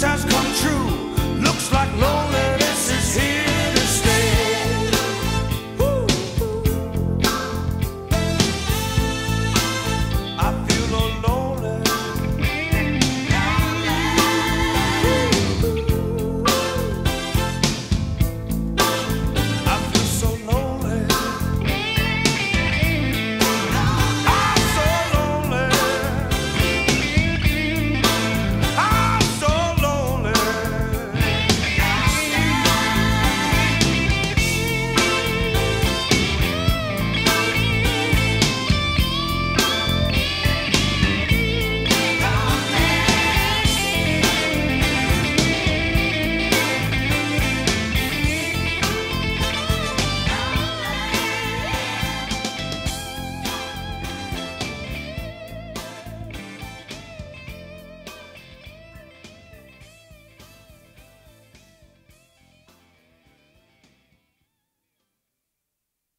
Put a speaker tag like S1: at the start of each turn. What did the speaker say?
S1: just come